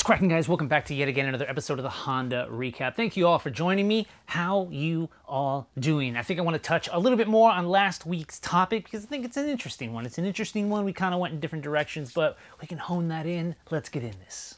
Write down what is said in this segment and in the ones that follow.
What's cracking guys? Welcome back to yet again another episode of the Honda Recap. Thank you all for joining me. How you all doing? I think I want to touch a little bit more on last week's topic because I think it's an interesting one. It's an interesting one. We kind of went in different directions, but we can hone that in. Let's get in this.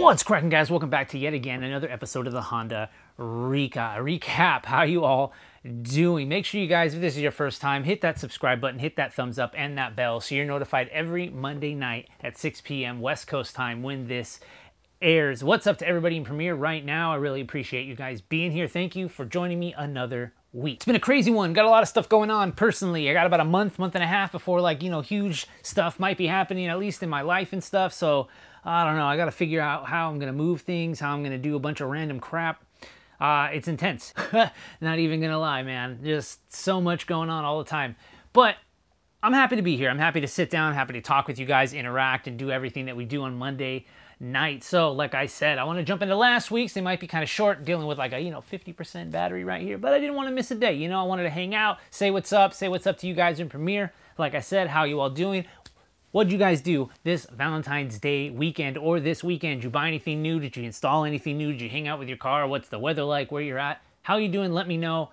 What's cracking, guys? Welcome back to yet again another episode of the Honda Rika Recap. How you all doing? Make sure you guys, if this is your first time, hit that subscribe button, hit that thumbs up, and that bell so you're notified every Monday night at 6 p.m. West Coast time when this airs. What's up to everybody in Premiere right now? I really appreciate you guys being here. Thank you for joining me another week. It's been a crazy one. Got a lot of stuff going on personally. I got about a month, month and a half before like, you know, huge stuff might be happening, at least in my life and stuff. So I don't know. I got to figure out how I'm going to move things, how I'm going to do a bunch of random crap. Uh, it's intense. Not even going to lie, man. Just so much going on all the time. But I'm happy to be here. I'm happy to sit down, happy to talk with you guys, interact, and do everything that we do on Monday night. So, like I said, I want to jump into last week's. They might be kind of short, dealing with like a, you know, 50% battery right here, but I didn't want to miss a day. You know, I wanted to hang out, say what's up, say what's up to you guys in Premiere. Like I said, how you all doing? What'd you guys do this Valentine's Day weekend or this weekend? Did you buy anything new? Did you install anything new? Did you hang out with your car? What's the weather like? Where you're at? How are you doing? Let me know.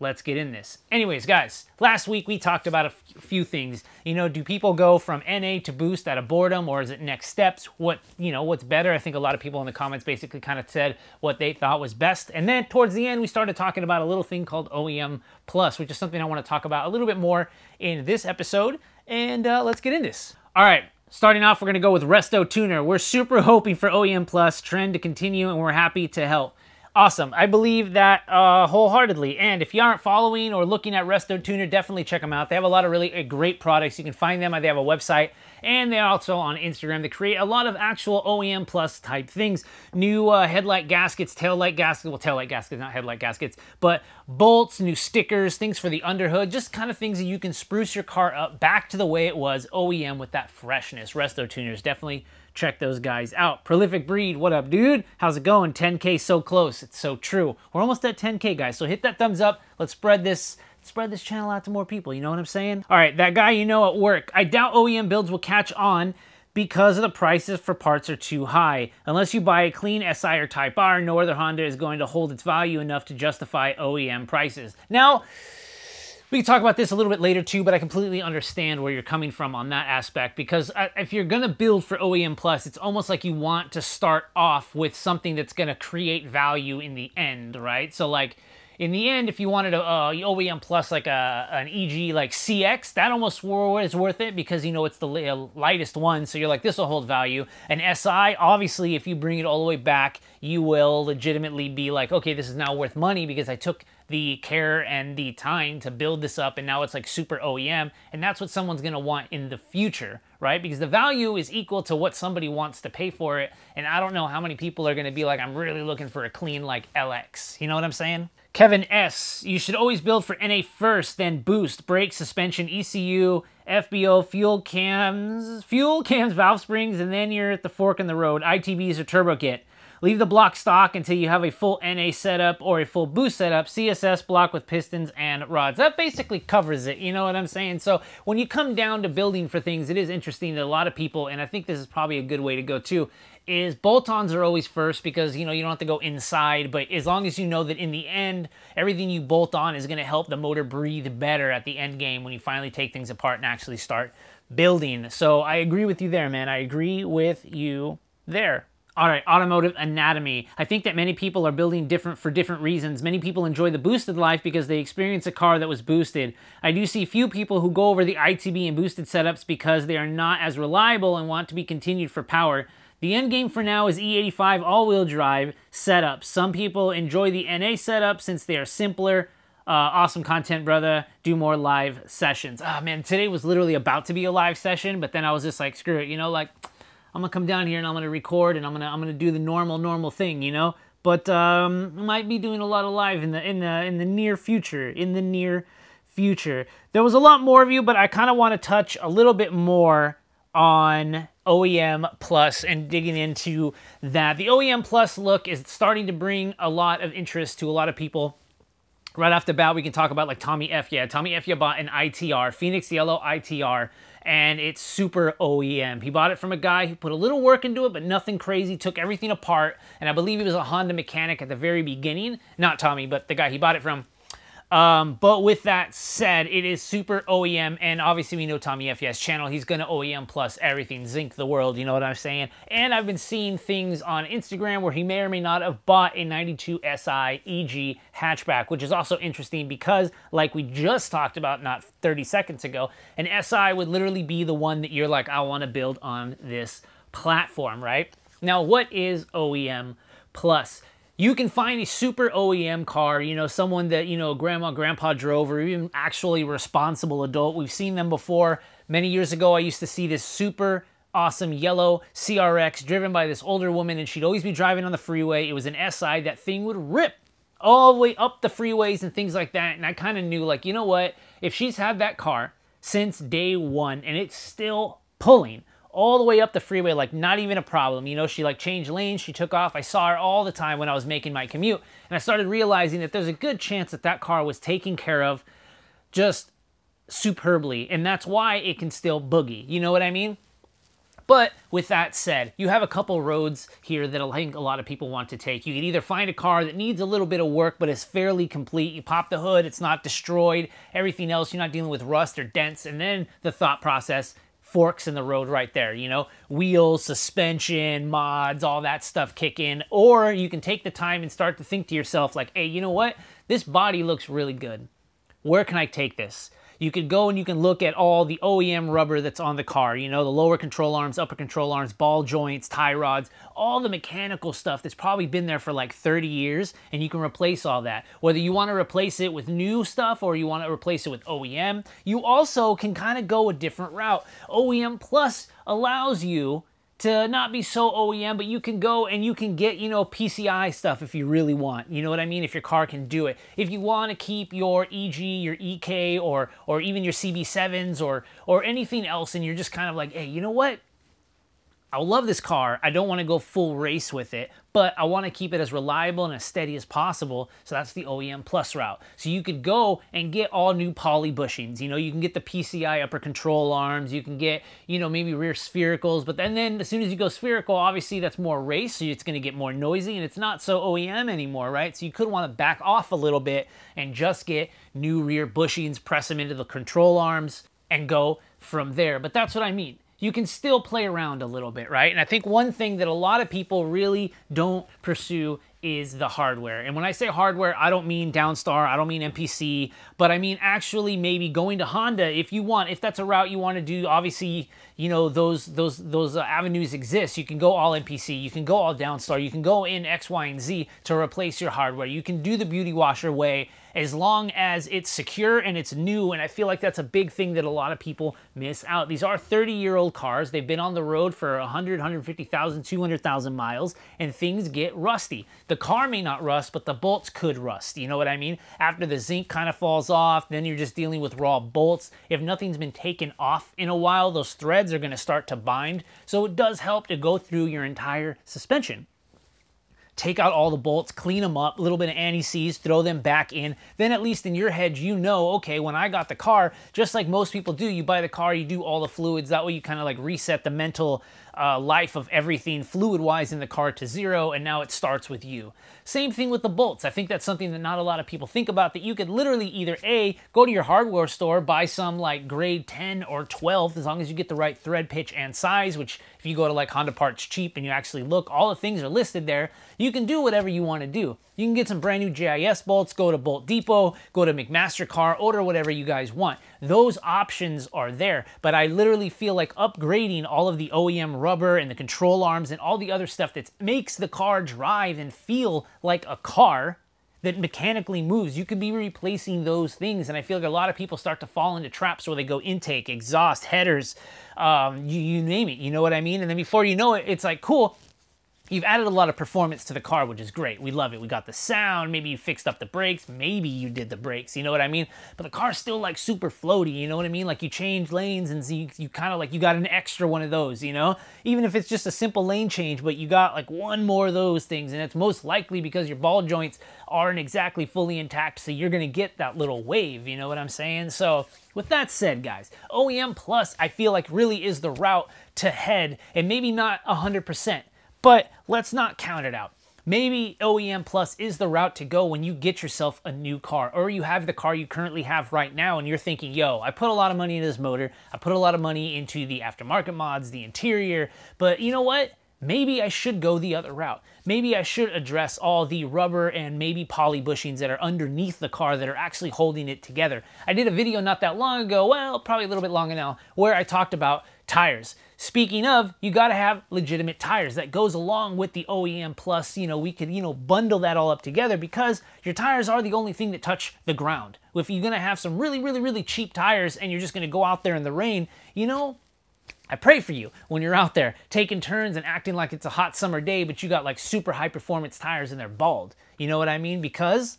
Let's get in this. Anyways, guys, last week we talked about a few things. You know, do people go from NA to boost out of boredom or is it next steps? What, you know, what's better? I think a lot of people in the comments basically kind of said what they thought was best. And then towards the end, we started talking about a little thing called OEM Plus, which is something I want to talk about a little bit more in this episode and uh, let's get into this. All right, starting off, we're going to go with Resto Tuner. We're super hoping for OEM Plus trend to continue, and we're happy to help. Awesome. I believe that uh, wholeheartedly. And if you aren't following or looking at Resto Tuner, definitely check them out. They have a lot of really uh, great products. You can find them. They have a website and they're also on Instagram. They create a lot of actual OEM plus type things. New uh, headlight gaskets, tail light gaskets, well, tail light gaskets, not headlight gaskets, but bolts, new stickers, things for the underhood, just kind of things that you can spruce your car up back to the way it was OEM with that freshness. Resto Tuners definitely check those guys out. Prolific Breed, what up, dude? How's it going? 10K so close. It's so true. We're almost at 10K, guys. So hit that thumbs up. Let's spread this spread this channel out to more people. You know what I'm saying? All right, that guy you know at work. I doubt OEM builds will catch on because of the prices for parts are too high. Unless you buy a clean SI or Type R, no other Honda is going to hold its value enough to justify OEM prices. Now, we can talk about this a little bit later too, but I completely understand where you're coming from on that aspect because uh, if you're gonna build for OEM Plus, it's almost like you want to start off with something that's gonna create value in the end, right? So like, in the end, if you wanted a, uh, OEM Plus like a, an EG like CX, that almost is worth it because you know it's the lightest one, so you're like, this will hold value. An SI, obviously, if you bring it all the way back, you will legitimately be like, okay, this is now worth money because I took the care and the time to build this up and now it's like super OEM and that's what someone's going to want in the future, right? Because the value is equal to what somebody wants to pay for it and I don't know how many people are going to be like I'm really looking for a clean like LX. You know what I'm saying? Kevin S. You should always build for NA first, then boost, brake, suspension, ECU, FBO, fuel cams, fuel cams, valve springs, and then you're at the fork in the road. ITBs or turbo kit. Leave the block stock until you have a full NA setup or a full boost setup, CSS block with pistons and rods. That basically covers it, you know what I'm saying? So when you come down to building for things, it is interesting that a lot of people, and I think this is probably a good way to go too, is bolt-ons are always first because you know you don't have to go inside but as long as you know that in the end everything you bolt on is going to help the motor breathe better at the end game when you finally take things apart and actually start building so i agree with you there man i agree with you there all right, automotive anatomy. I think that many people are building different for different reasons. Many people enjoy the boosted life because they experience a car that was boosted. I do see few people who go over the ITB and boosted setups because they are not as reliable and want to be continued for power. The end game for now is E85 all-wheel drive setup. Some people enjoy the NA setup since they are simpler. Uh, awesome content, brother. Do more live sessions. Ah, oh, man, today was literally about to be a live session, but then I was just like, screw it, you know, like I'm gonna come down here and I'm gonna record and I'm gonna I'm gonna do the normal normal thing, you know. But um, might be doing a lot of live in the in the in the near future. In the near future, there was a lot more of you, but I kind of want to touch a little bit more on OEM Plus and digging into that. The OEM Plus look is starting to bring a lot of interest to a lot of people. right off the bat, we can talk about like Tommy F. Yeah, Tommy F. Yeah bought an ITR, Phoenix Yellow ITR, and it's super OEM. He bought it from a guy who put a little work into it, but nothing crazy, took everything apart, and I believe he was a Honda mechanic at the very beginning. Not Tommy, but the guy he bought it from. Um, but with that said, it is super OEM, and obviously we know Tommy FES channel. He's gonna OEM plus everything, zinc the world. You know what I'm saying? And I've been seeing things on Instagram where he may or may not have bought a 92 SI EG hatchback, which is also interesting because, like we just talked about not 30 seconds ago, an SI would literally be the one that you're like, I want to build on this platform, right? Now, what is OEM plus? You can find a super OEM car, you know, someone that, you know, grandma, grandpa drove, or even actually responsible adult. We've seen them before. Many years ago, I used to see this super awesome yellow CRX driven by this older woman, and she'd always be driving on the freeway. It was an SI. That thing would rip all the way up the freeways and things like that. And I kind of knew, like, you know what? If she's had that car since day one and it's still pulling, all the way up the freeway, like not even a problem. You know, she like changed lanes, she took off. I saw her all the time when I was making my commute. And I started realizing that there's a good chance that that car was taken care of just superbly. And that's why it can still boogie. You know what I mean? But with that said, you have a couple roads here that I think a lot of people want to take. You can either find a car that needs a little bit of work but is fairly complete. You pop the hood, it's not destroyed. Everything else, you're not dealing with rust or dents. And then the thought process forks in the road right there, you know, wheels, suspension, mods, all that stuff kick in. Or you can take the time and start to think to yourself, like, hey, you know what? This body looks really good. Where can I take this? You could go and you can look at all the OEM rubber that's on the car, you know, the lower control arms, upper control arms, ball joints, tie rods, all the mechanical stuff that's probably been there for like 30 years, and you can replace all that. Whether you want to replace it with new stuff or you want to replace it with OEM, you also can kind of go a different route. OEM Plus allows you to not be so OEM, but you can go and you can get, you know, PCI stuff if you really want. You know what I mean? If your car can do it. If you want to keep your EG, your EK, or or even your CB7s or or anything else, and you're just kind of like, hey, you know what? I love this car. I don't want to go full race with it, but I want to keep it as reliable and as steady as possible. So that's the OEM Plus route. So you could go and get all new poly bushings. You know, you can get the PCI upper control arms. You can get, you know, maybe rear sphericals. But then, then as soon as you go spherical, obviously that's more race. So it's going to get more noisy and it's not so OEM anymore, right? So you could want to back off a little bit and just get new rear bushings, press them into the control arms and go from there. But that's what I mean you can still play around a little bit, right? And I think one thing that a lot of people really don't pursue is the hardware. And when I say hardware, I don't mean Downstar, I don't mean MPC, but I mean actually maybe going to Honda if you want, if that's a route you want to do, obviously, you know, those those those uh, avenues exist. You can go all MPC, you can go all Downstar, you can go in X, Y, and Z to replace your hardware. You can do the beauty washer way as long as it's secure and it's new. And I feel like that's a big thing that a lot of people miss out. These are 30 year old cars. They've been on the road for 100, 150,000, 200,000 miles and things get rusty. The car may not rust, but the bolts could rust. You know what I mean? After the zinc kind of falls off, then you're just dealing with raw bolts. If nothing's been taken off in a while, those threads are going to start to bind. So it does help to go through your entire suspension take out all the bolts, clean them up, a little bit of anti-seize, throw them back in. Then at least in your head, you know, okay, when I got the car, just like most people do, you buy the car, you do all the fluids. That way you kind of like reset the mental uh, life of everything fluid-wise in the car to zero, and now it starts with you. Same thing with the bolts. I think that's something that not a lot of people think about, that you could literally either A, go to your hardware store, buy some like grade 10 or 12, as long as you get the right thread pitch and size, which if you go to like Honda Parts Cheap and you actually look, all the things are listed there. You can do whatever you want to do. You can get some brand new JIS bolts, go to Bolt Depot, go to McMaster-Carr, order whatever you guys want. Those options are there, but I literally feel like upgrading all of the OEM rubber and the control arms and all the other stuff that makes the car drive and feel like a car that mechanically moves. You could be replacing those things. And I feel like a lot of people start to fall into traps where they go intake, exhaust, headers, um, you, you name it. You know what I mean? And then before you know it, it's like, cool, You've added a lot of performance to the car, which is great. We love it. We got the sound. Maybe you fixed up the brakes. Maybe you did the brakes. You know what I mean? But the car's still like super floaty. You know what I mean? Like you change lanes and you, you kind of like you got an extra one of those, you know? Even if it's just a simple lane change, but you got like one more of those things. And it's most likely because your ball joints aren't exactly fully intact. So you're going to get that little wave. You know what I'm saying? So with that said, guys, OEM Plus, I feel like really is the route to head and maybe not 100%. But let's not count it out. Maybe OEM Plus is the route to go when you get yourself a new car or you have the car you currently have right now and you're thinking, yo, I put a lot of money into this motor. I put a lot of money into the aftermarket mods, the interior, but you know what? Maybe I should go the other route. Maybe I should address all the rubber and maybe poly bushings that are underneath the car that are actually holding it together. I did a video not that long ago, well, probably a little bit longer now, where I talked about tires. Speaking of, you got to have legitimate tires. That goes along with the OEM Plus. You know, we could, you know, bundle that all up together because your tires are the only thing that touch the ground. If you're going to have some really, really, really cheap tires and you're just going to go out there in the rain, you know, I pray for you when you're out there taking turns and acting like it's a hot summer day, but you got like super high performance tires and they're bald. You know what I mean? Because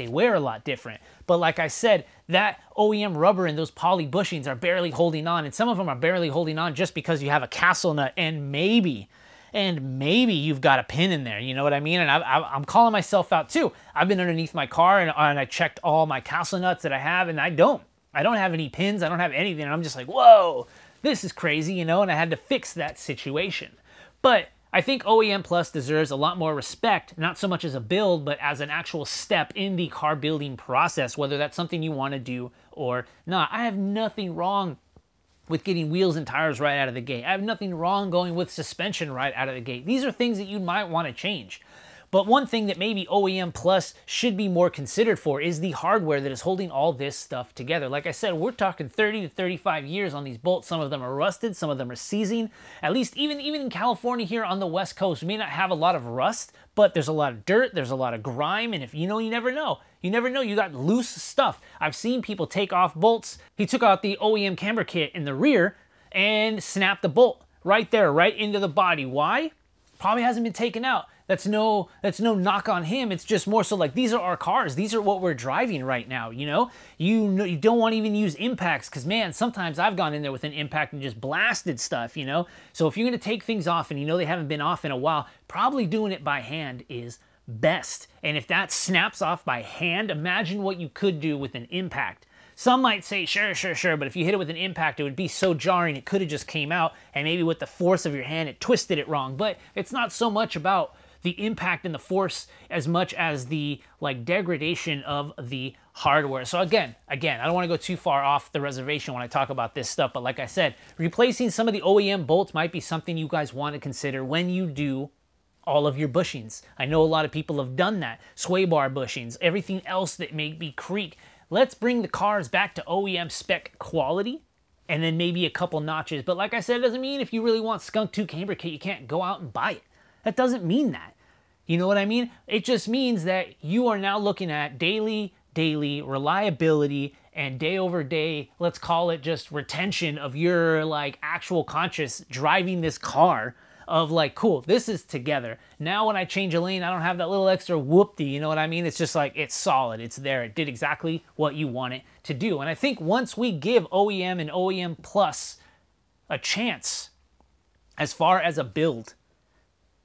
they wear a lot different. But like I said, that OEM rubber and those poly bushings are barely holding on. And some of them are barely holding on just because you have a castle nut and maybe, and maybe you've got a pin in there. You know what I mean? And I, am calling myself out too. I've been underneath my car and, and I checked all my castle nuts that I have and I don't. I don't have any pins. I don't have anything. And I'm just like, whoa, this is crazy, you know? And I had to fix that situation. But I think OEM Plus deserves a lot more respect, not so much as a build, but as an actual step in the car building process, whether that's something you want to do or not. I have nothing wrong with getting wheels and tires right out of the gate. I have nothing wrong going with suspension right out of the gate. These are things that you might want to change. But one thing that maybe OEM Plus should be more considered for is the hardware that is holding all this stuff together. Like I said, we're talking 30 to 35 years on these bolts. Some of them are rusted, some of them are seizing. At least even, even in California here on the West Coast, we may not have a lot of rust, but there's a lot of dirt, there's a lot of grime, and if you know, you never know. You never know, you got loose stuff. I've seen people take off bolts. He took out the OEM camber kit in the rear and snapped the bolt right there, right into the body. Why? Probably hasn't been taken out. That's no that's no knock on him. It's just more so like these are our cars. These are what we're driving right now, you know? You know, you don't want to even use impacts cuz man, sometimes I've gone in there with an impact and just blasted stuff, you know? So if you're going to take things off and you know they haven't been off in a while, probably doing it by hand is best. And if that snaps off by hand, imagine what you could do with an impact. Some might say, sure, sure, sure, but if you hit it with an impact, it would be so jarring it could have just came out, and maybe with the force of your hand, it twisted it wrong. But it's not so much about the impact and the force as much as the like degradation of the hardware. So again, again, I don't want to go too far off the reservation when I talk about this stuff, but like I said, replacing some of the OEM bolts might be something you guys want to consider when you do all of your bushings. I know a lot of people have done that. Sway bar bushings, everything else that may be creak. Let's bring the cars back to OEM spec quality and then maybe a couple notches. But like I said, it doesn't mean if you really want Skunk 2 camber kit, you can't go out and buy it. That doesn't mean that. You know what I mean? It just means that you are now looking at daily, daily reliability and day over day, let's call it just retention of your like actual conscious driving this car of like, cool, this is together. Now when I change a lane, I don't have that little extra whoopty, you know what I mean? It's just like, it's solid, it's there. It did exactly what you want it to do. And I think once we give OEM and OEM Plus a chance as far as a build,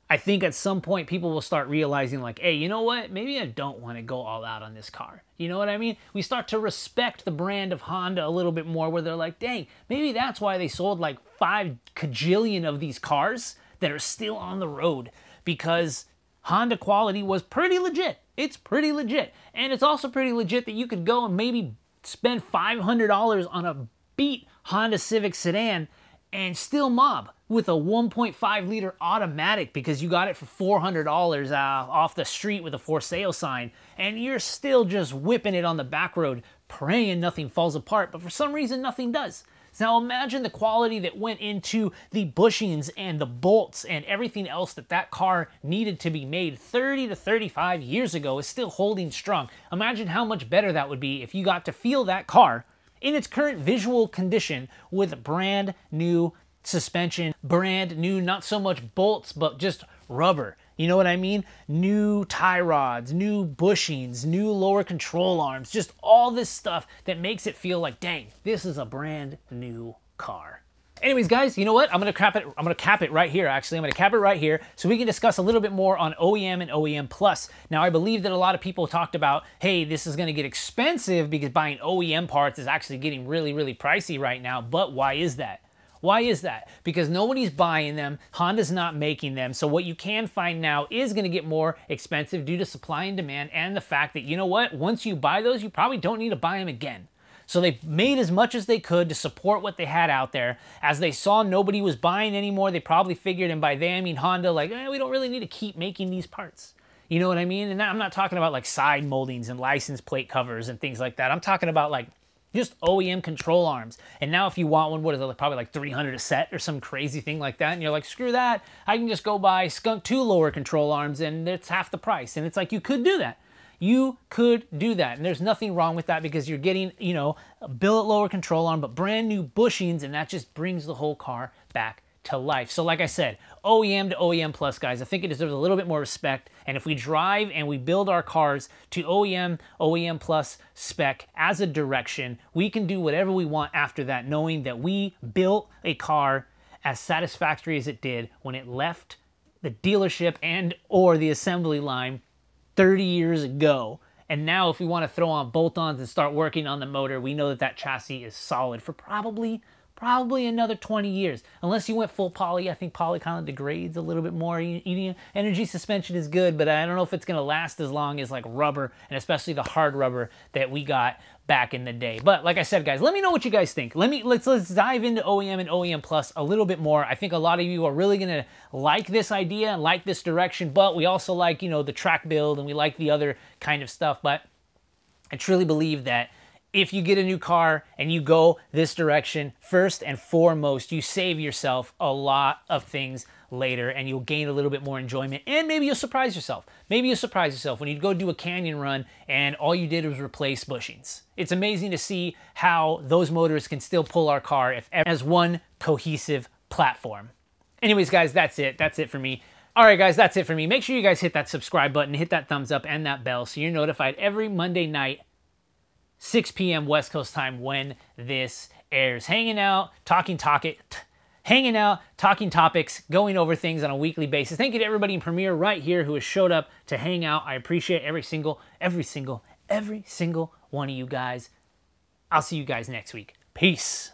I think at some point people will start realizing like, hey, you know what? Maybe I don't want to go all out on this car. You know what I mean? We start to respect the brand of Honda a little bit more where they're like, dang, maybe that's why they sold like five cajillion of these cars that are still on the road because Honda quality was pretty legit. It's pretty legit. And it's also pretty legit that you could go and maybe spend $500 on a beat Honda Civic sedan and still mob with a 1.5 liter automatic because you got it for $400 uh, off the street with a for sale sign and you're still just whipping it on the back road praying nothing falls apart but for some reason nothing does now imagine the quality that went into the bushings and the bolts and everything else that that car needed to be made 30 to 35 years ago is still holding strong. Imagine how much better that would be if you got to feel that car in its current visual condition with brand new suspension, brand new, not so much bolts, but just rubber. You know what I mean? New tie rods, new bushings, new lower control arms, just all this stuff that makes it feel like, dang, this is a brand new car. Anyways, guys, you know what? I'm gonna cap it. I'm gonna cap it right here. Actually, I'm gonna cap it right here so we can discuss a little bit more on OEM and OEM Plus. Now, I believe that a lot of people talked about, hey, this is gonna get expensive because buying OEM parts is actually getting really, really pricey right now. But why is that? Why is that? Because nobody's buying them, Honda's not making them, so what you can find now is gonna get more expensive due to supply and demand and the fact that, you know what, once you buy those, you probably don't need to buy them again. So they made as much as they could to support what they had out there. As they saw nobody was buying anymore, they probably figured, and by they I mean Honda, like, eh, we don't really need to keep making these parts. You know what I mean? And I'm not talking about like side moldings and license plate covers and things like that. I'm talking about like just OEM control arms. And now if you want one, what is it, probably like 300 a set or some crazy thing like that. And you're like, screw that. I can just go buy Skunk 2 lower control arms and it's half the price. And it's like, you could do that. You could do that. And there's nothing wrong with that because you're getting, you know, a billet lower control arm, but brand new bushings, and that just brings the whole car back to life. So like I said, OEM to OEM plus, guys, I think it deserves a little bit more respect. And if we drive and we build our cars to OEM, OEM plus spec as a direction, we can do whatever we want after that, knowing that we built a car as satisfactory as it did when it left the dealership and or the assembly line 30 years ago. And now if we want to throw on bolt-ons and start working on the motor, we know that that chassis is solid for probably probably another 20 years. Unless you went full poly, I think poly kind of degrades a little bit more. Energy suspension is good, but I don't know if it's going to last as long as like rubber, and especially the hard rubber that we got back in the day. But like I said, guys, let me know what you guys think. Let me let's let's dive into OEM and OEM Plus a little bit more. I think a lot of you are really gonna like this idea and like this direction, but we also like you know the track build and we like the other kind of stuff. But I truly believe that if you get a new car and you go this direction, first and foremost, you save yourself a lot of things later and you'll gain a little bit more enjoyment and maybe you'll surprise yourself. Maybe you'll surprise yourself when you go do a canyon run and all you did was replace bushings. It's amazing to see how those motors can still pull our car if as one cohesive platform. Anyways, guys, that's it. That's it for me. All right, guys, that's it for me. Make sure you guys hit that subscribe button, hit that thumbs up and that bell so you're notified every Monday night 6 p.m. West Coast time when this airs. Hanging out, talking talk it, hanging out, talking topics, going over things on a weekly basis. Thank you to everybody in Premiere right here who has showed up to hang out. I appreciate every single, every single, every single one of you guys. I'll see you guys next week. Peace.